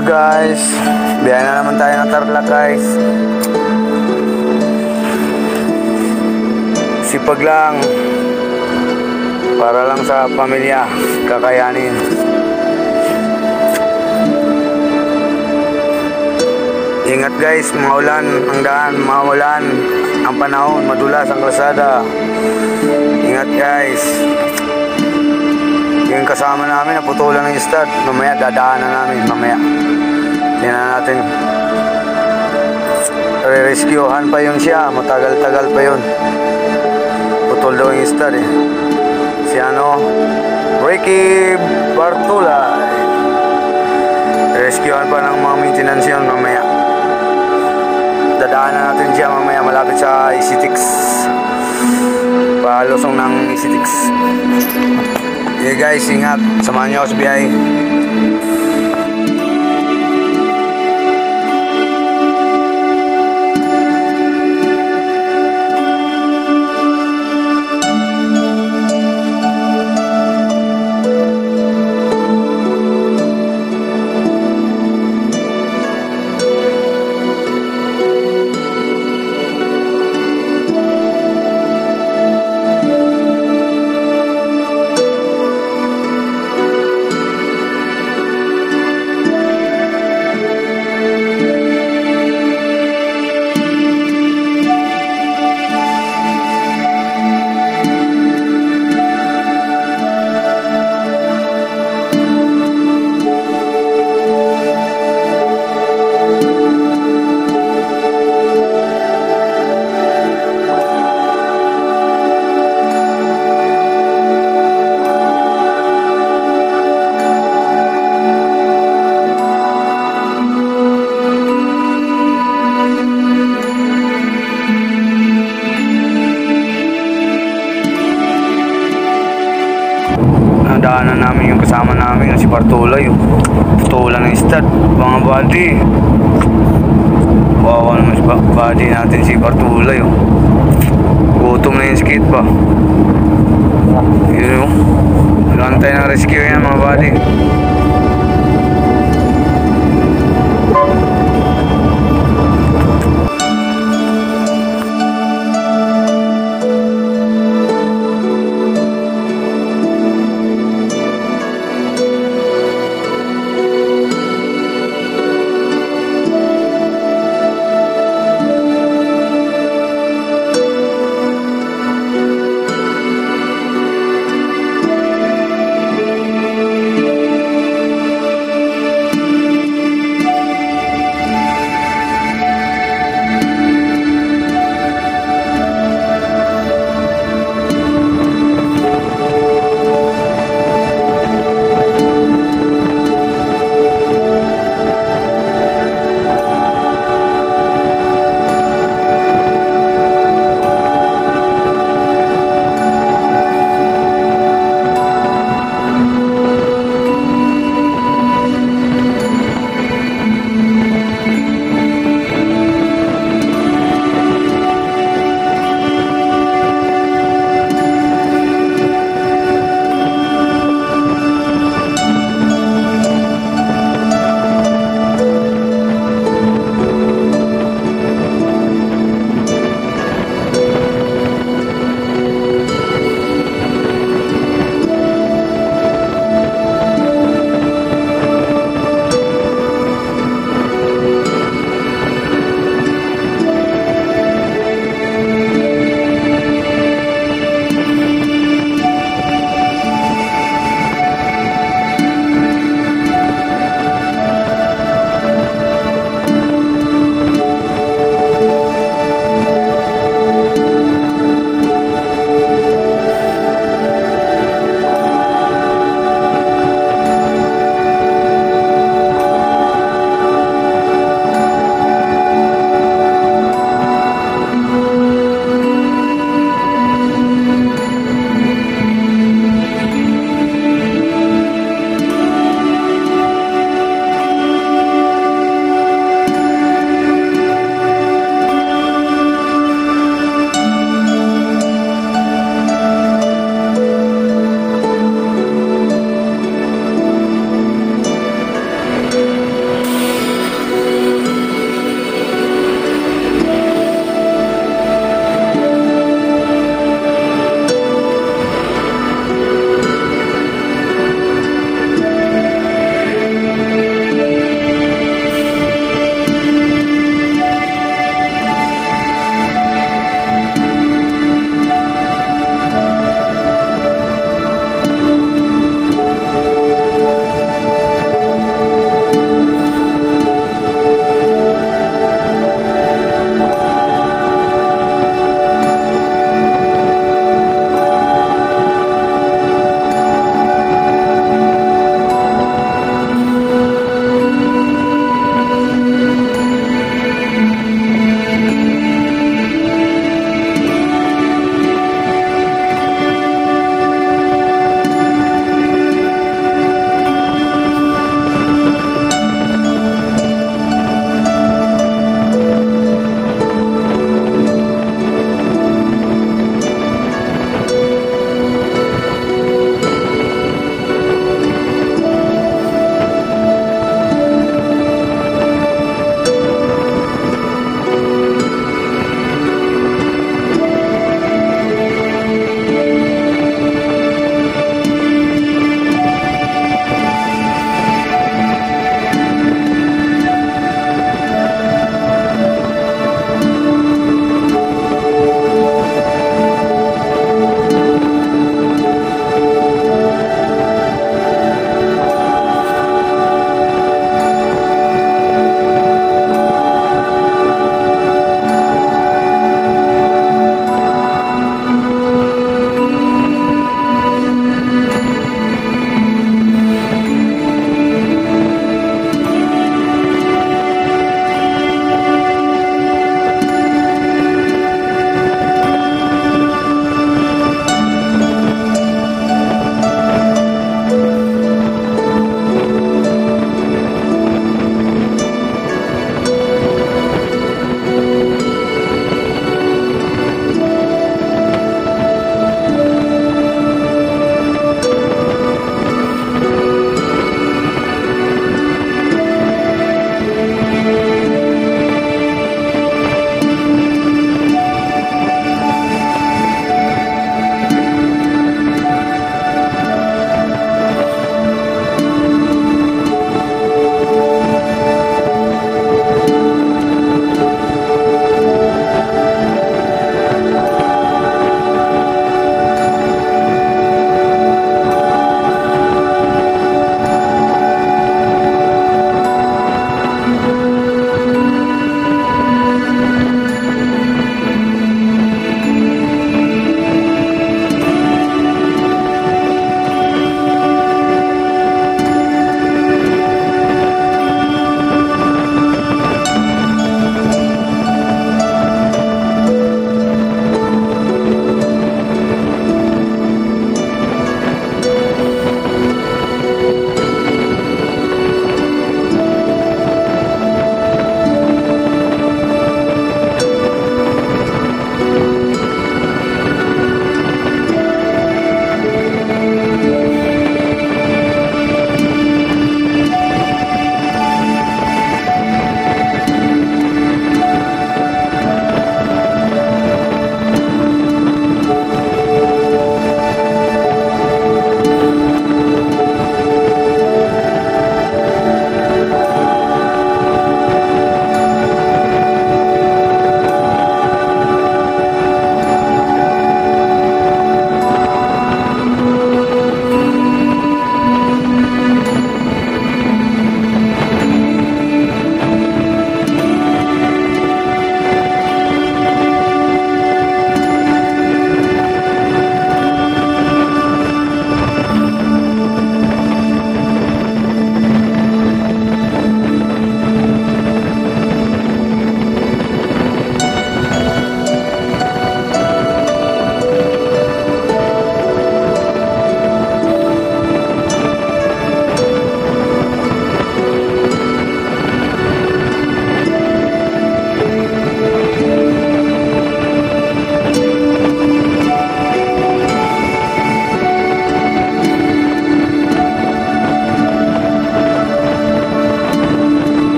Hello guys, biyahe na naman tayo ng Tarlac guys. Sipag lang. Para lang sa pamilya, kakayanin. Ingat guys, maulan ang daan, maulan ang panahon, madulas ang kalsada. Ingat guys. Yung kasama namin, naputulan ng stud. Mamaya, dadaanan namin, mamaya. Tingnan natin. Re-rescuehan pa yun siya. Matagal-tagal pa yun. Putol daw yung stud eh. Si ano? Ricky Bartula. Rescuehan pa ng mga maintenance yun mamaya. Dadaanan natin siya mamaya malapit sa ECTix. Palusong ng ECTix. Okay guys, ingat. Samahan niyo ako sa biyahe. Nadaanan namin yung kasama namin si Bartula yung putulan ng stud. Mga body. Wawa naman si body natin si Bartula yung gutom na yung skate pa. Yun yung Lantay ng rescue yan mga body.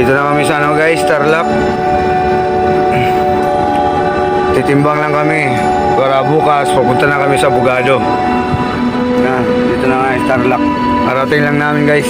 Dito na kami sa ano guys, Tarlac. Titimbang lang kami para bukas papunta na kami sa Bugado. Na, dito na nga Tarlac. Parating lang namin guys.